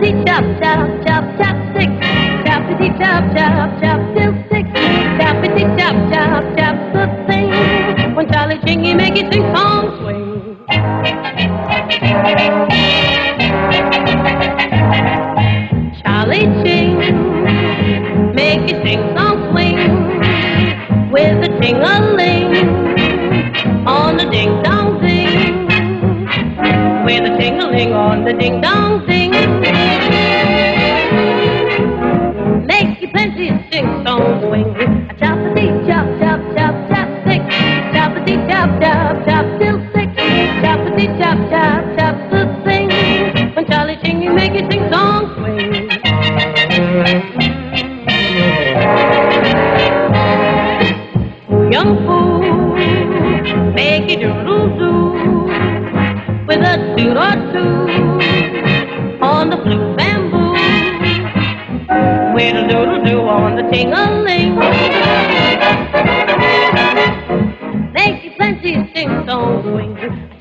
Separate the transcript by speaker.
Speaker 1: chop, chop, chop, chop stick. Choppity chop, chop, chop till stick. Choppity chop, chop, chop the thing. When Charlie Ching he make it sing song swing. Charlie Ching make it sing song swing with a ting-a-ling on the ding dong ding with a ting-a-ling on the ding dong ding. Chop chop till sick. Chop a dee chop chop chop the thing. When Charlie Ching you make it sing song swing. Young fool, make it doodle doo with a toot or two on the flute bamboo. With a doodle doo on the ting on going